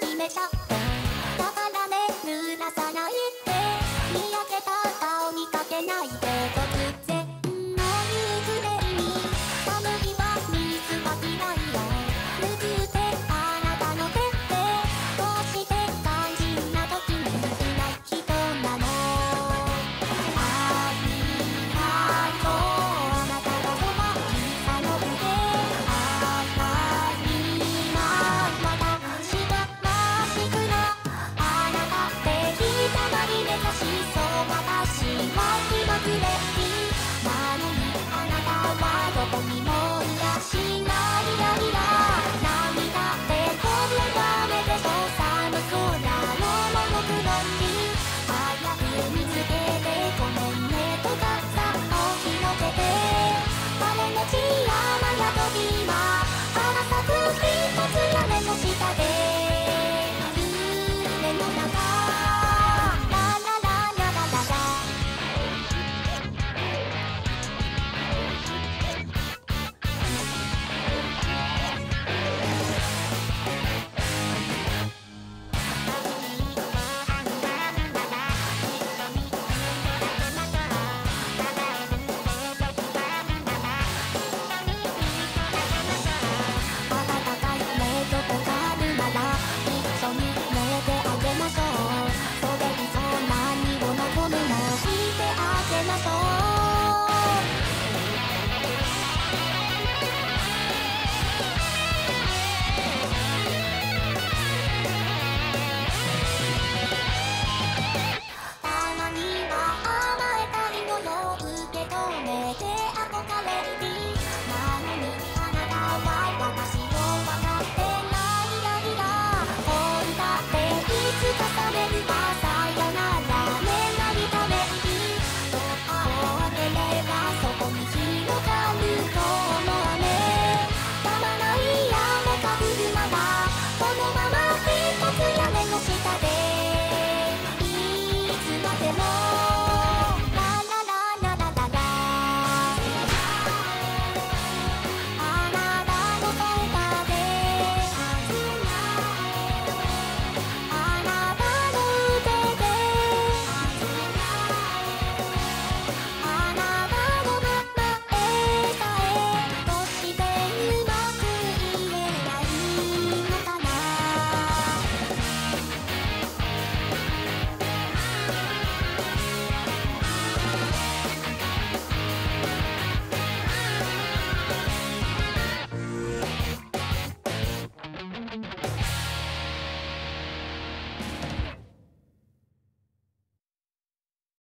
決めた。